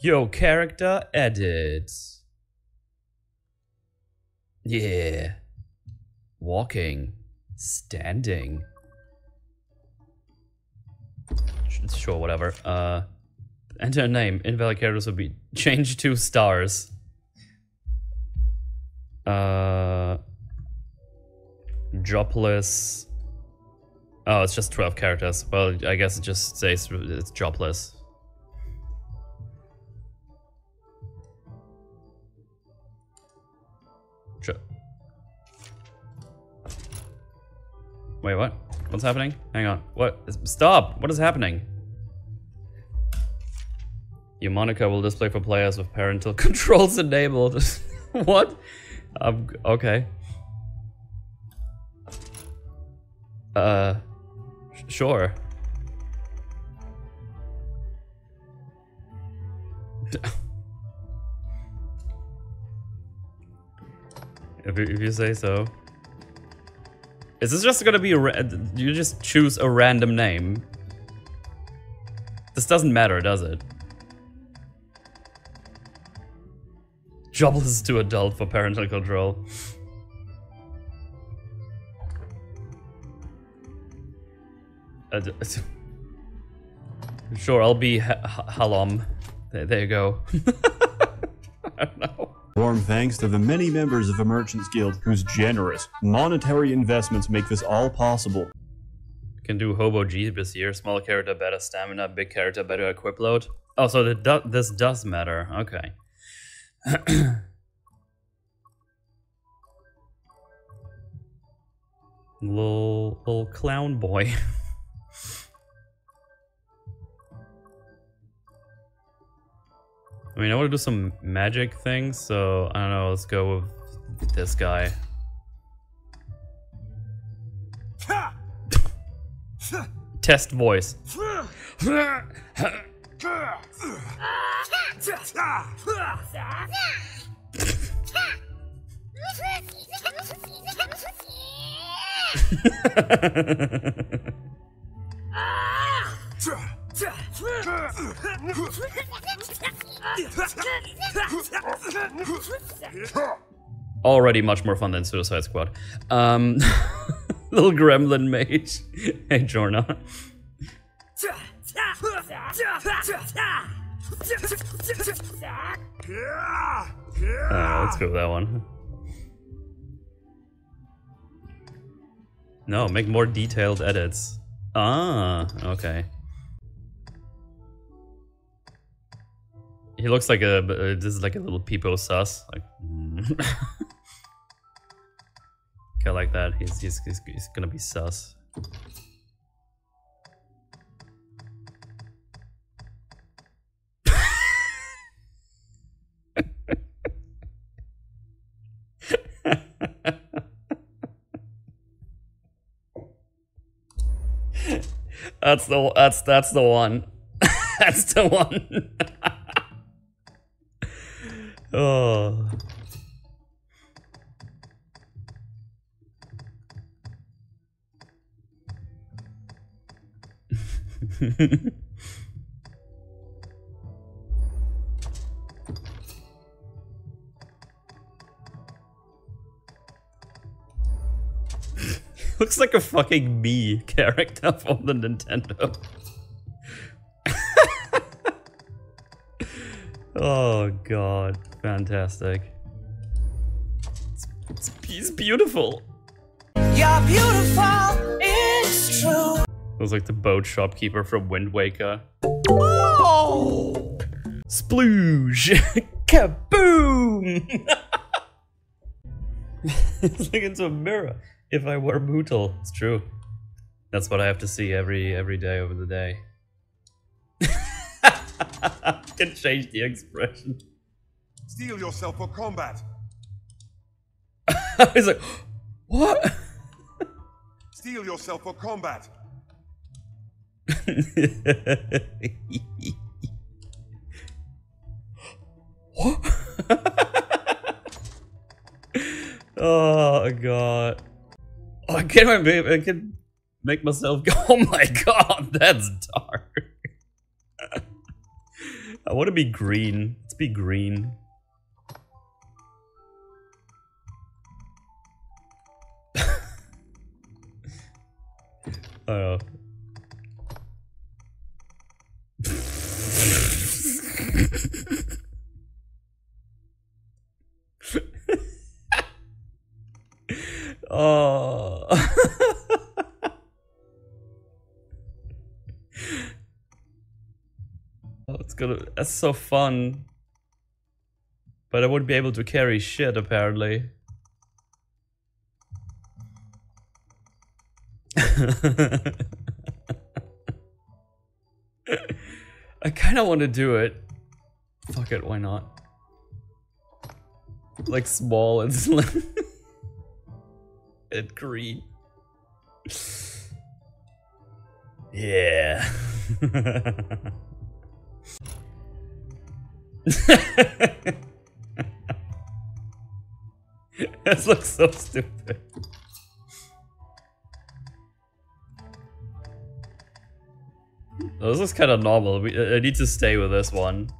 Yo, character edit. Yeah. Walking. Standing. Sure, whatever. Uh, enter a name. Invalid characters will be changed to stars. Uh, jobless. Oh, it's just 12 characters. Well, I guess it just says it's jobless. Wait, what? What's happening? Hang on. What? Stop! What is happening? Your Monica will display for players with parental controls enabled. what? Um, okay. Uh, sure. if, if you say so. Is this just gonna be a you just choose a random name? This doesn't matter, does it? Jobless is too adult for parental control. Uh, sure, I'll be ha Halom. There, there you go. I don't know. Warm thanks to the many members of the Merchants Guild whose generous monetary investments make this all possible. Can do Hobo G this year. Small character, better stamina. Big character, better equip load. Oh, so do this does matter. Okay. little little clown boy. mean, I want to do some magic things, so I don't know. Let's go with this guy. Test voice. Already much more fun than Suicide Squad. Um, little gremlin mage. Hey, Jorna. Uh, let's go with that one. No, make more detailed edits. Ah, okay. He looks like a, uh, this is like a little peepo sus. Like, mm. okay, like that. He's, he's, he's, he's gonna be sus. That's the that's that's the one. that's the one. Oh. Looks like a fucking me character from the Nintendo. oh god, fantastic. It's, it's, it's beautiful. You're beautiful, it's true. Looks like the boat shopkeeper from Wind Waker. Oh! Splooge! Kaboom! it's like into a mirror if I were Bootle, It's true. That's what I have to see every every day over the day. Can change the expression. Steel yourself for combat. He's like, what? Steel yourself for combat. what? oh god. Oh, I can't even, I can make myself go, oh my god, that's dark. I want to be green. Let's be green. Oh. oh, it's gonna. That's so fun. But I wouldn't be able to carry shit apparently. I kind of want to do it. Fuck it, why not? Like small and slim. and green. Yeah. this looks so stupid. This is kind of normal. We, I need to stay with this one.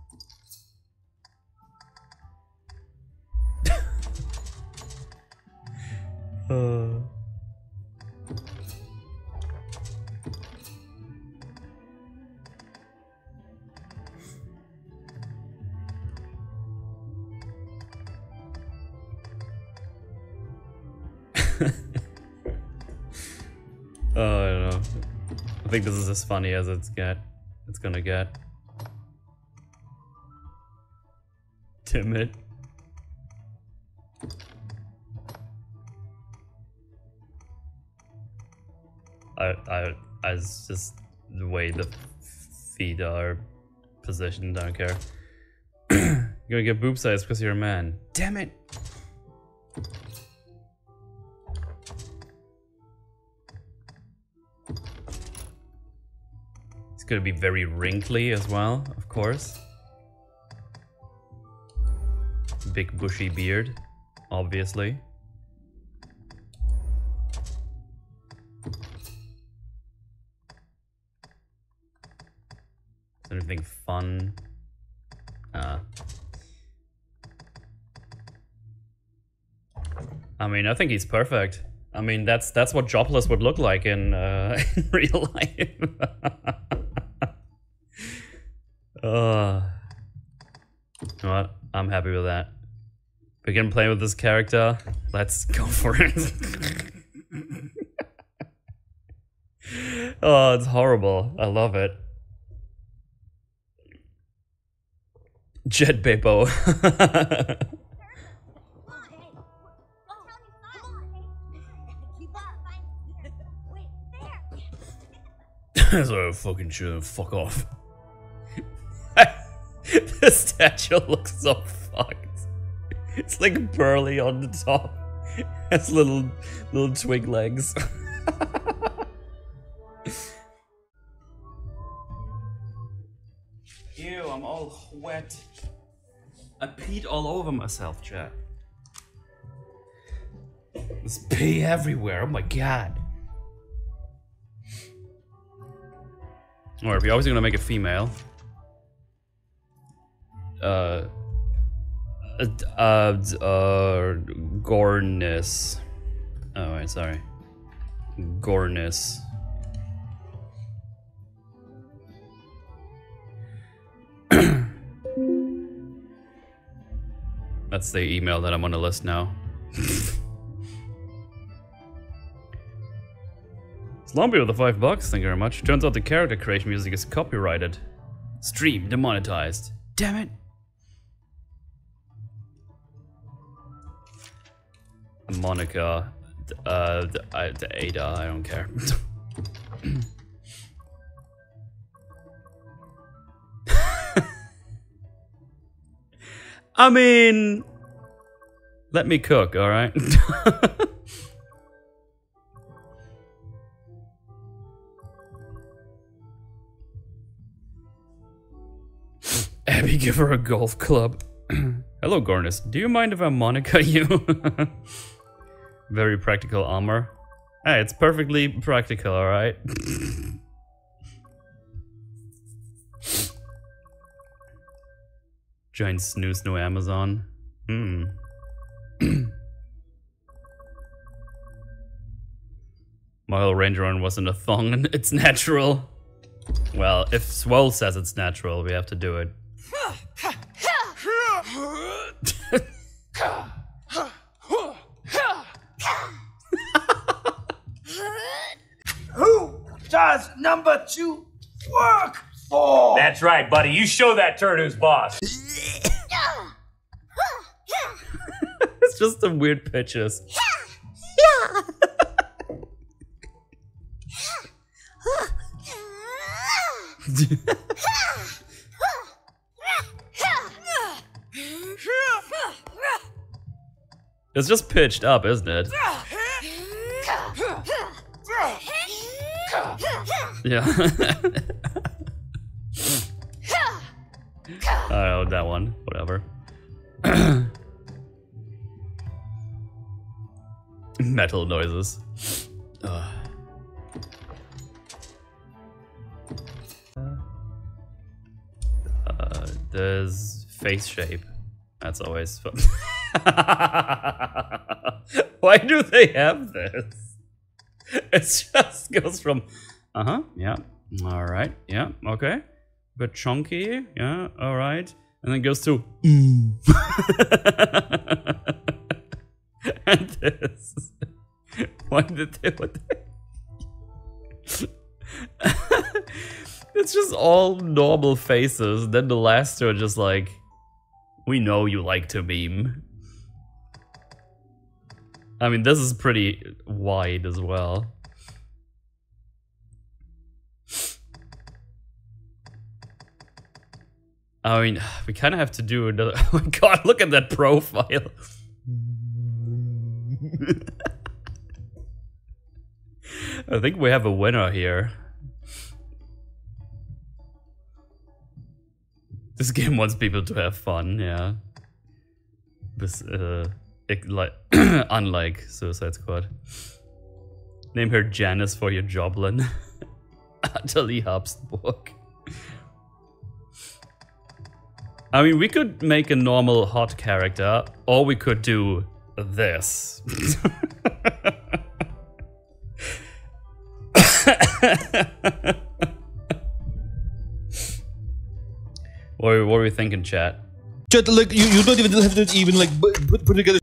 As funny as it's get. It's gonna get. Timid. I I I just the way the feet are positioned. I don't care. You're gonna get boob size because you're a man. Damn it! It's gonna be very wrinkly as well, of course. Big bushy beard, obviously. Is there anything fun? Uh, I mean, I think he's perfect. I mean, that's that's what jobless would look like in, uh, in real life. happy with that. Begin playing with this character. Let's go for it. oh, it's horrible. I love it. Jet Beppo. so fucking sure, fuck off. the statue looks so It's like burly on the top. Has little little twig legs. Ew, I'm all wet. I peed all over myself, chat. There's pee everywhere, oh my god. Or you're obviously gonna make a female. Uh uh, uh, Gornis. Oh wait, sorry. Gornis. That's the email that I'm on the list now. Slumpy with the five bucks, thank you very much. Turns out the character creation music is copyrighted. Stream demonetized. Damn it. Monica, uh, the, uh, the Ada, I don't care. I mean, let me cook, all right? Abby, give her a golf club. Hello, Gornis. Do you mind if I Monica you? Very practical armor. Hey, it's perfectly practical, alright? Giant snooze no Amazon. Hmm. whole Ranger Run wasn't a thong and it's natural. Well, if Swole says it's natural, we have to do it. Number two work for? That's right, buddy. You show that turd who's boss. it's just some weird pitches. It's just pitched up, isn't it? Yeah. I know that one. Whatever. Metal noises. Ugh. Uh, there's face shape. That's always fun. Why do they have this? It just goes from, uh huh, yeah, all right, yeah, okay, but chunky, yeah, all right, and then goes to, and this. Why did they that? it's just all normal faces. Then the last two are just like, we know you like to meme. I mean, this is pretty wide as well. I mean, we kind of have to do another. Oh my god, look at that profile. I think we have a winner here. This game wants people to have fun, yeah. This, uh, like, unlike Suicide Squad. Name her Janice for your Joblin. Utterly Habsburg. I mean, we could make a normal hot character, or we could do this. what, are, what are we thinking, chat? Chat, like you, you don't even have to even like put, put together.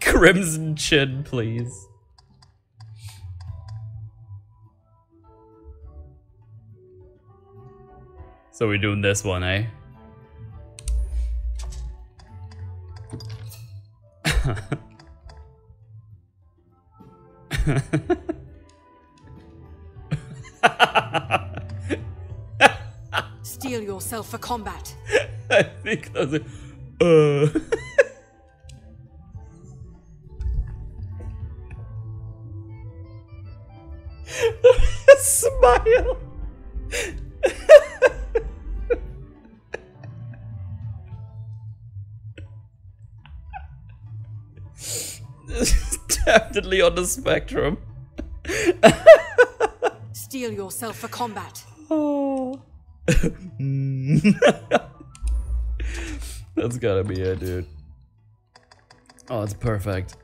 Crimson Chin, please. So we're doing this one, eh? Steel yourself for combat. I think those are. Uh. Smile. Definitely on the spectrum. Steel yourself for combat. Oh. That's gotta be it, dude. Oh, it's perfect.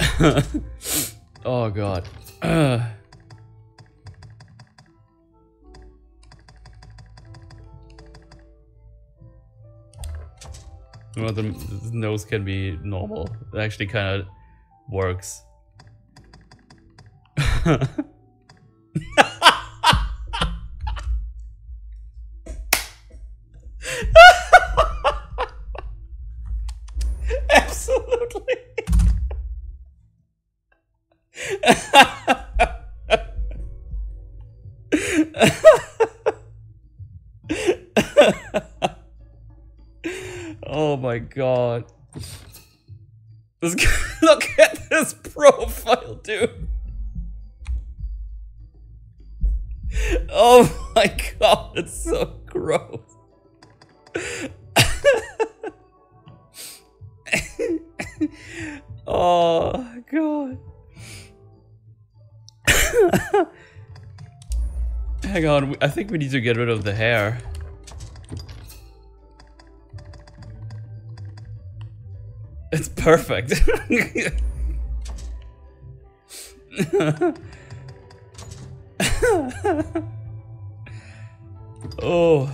oh god. Well, the, the nose can be normal. It actually kind of works. my god. This guy, look at this profile, dude. Oh my god, it's so gross. oh god. Hang on, I think we need to get rid of the hair. It's perfect. oh.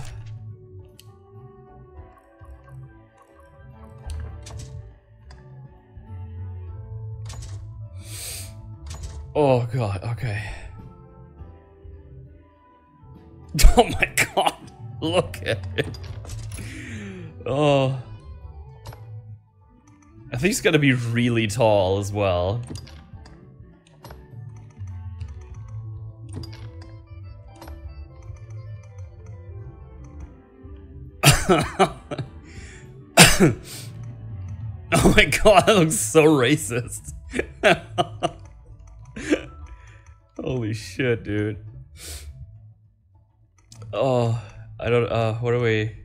Oh god, okay. Oh my god, look at it. Oh. He's gonna be really tall as well. oh my god, that looks so racist. Holy shit, dude. Oh, I don't, uh, what are we?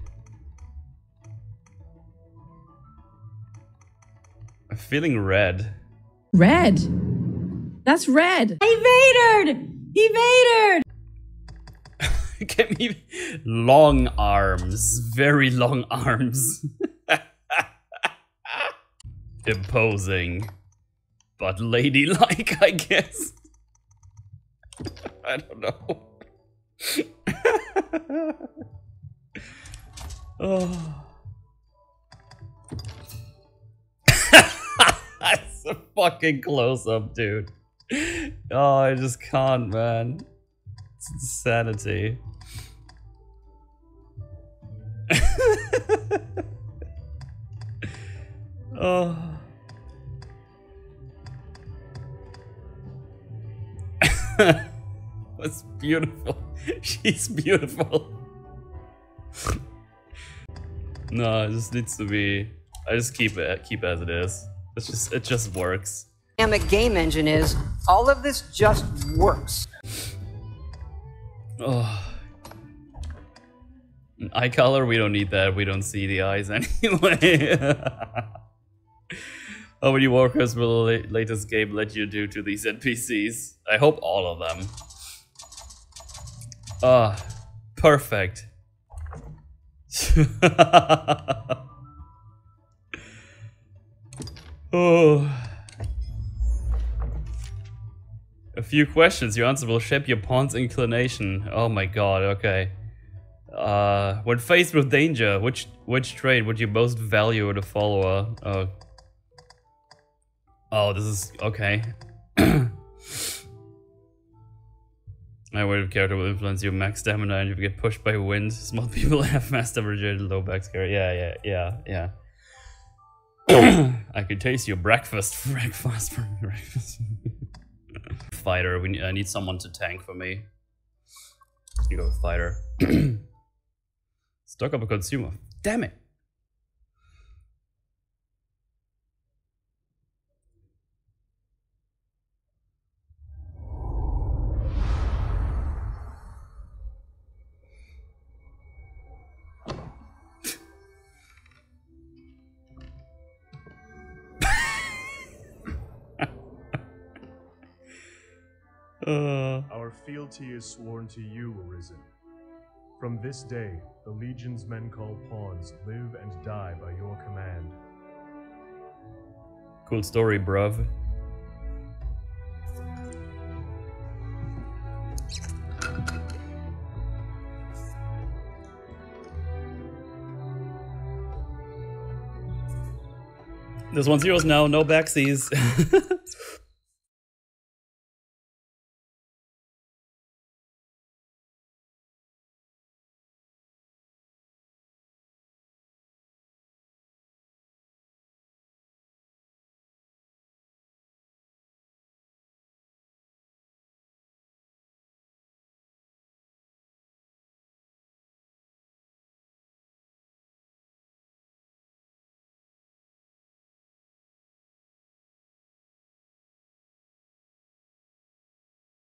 Feeling red. Red. That's red. I Evaded. Evaded. Get me long arms, very long arms. Imposing, but ladylike, I guess. I don't know. oh. A fucking close up, dude. Oh, I just can't, man. It's insanity. oh. That's beautiful. She's beautiful. no, it just needs to be. I just keep it, keep as it is. It's just, it just works. dynamic game engine is all of this just works. Oh. An Eye color, we don't need that. We don't see the eyes anyway. How many workers will the latest game let you do to these NPCs? I hope all of them. Ah, perfect. oh. A few questions. Your answer will shape your pawn's inclination. Oh my god, okay. Uh, when faced with danger, which which trait would you most value in a follower? Oh, oh this is okay. My of character will influence your max stamina and you get pushed by wind. Small people have mass damage and low back scare. Yeah, yeah, yeah, yeah. I could taste your breakfast. Breakfast from breakfast. fighter. We need, I need someone to tank for me. You go with fighter. Stock up a consumer. Damn it. Uh, Our fealty is sworn to you, Arisen. From this day, the Legion's men called pawns live and die by your command. cool story, bruv. This one's yours now, no backsies.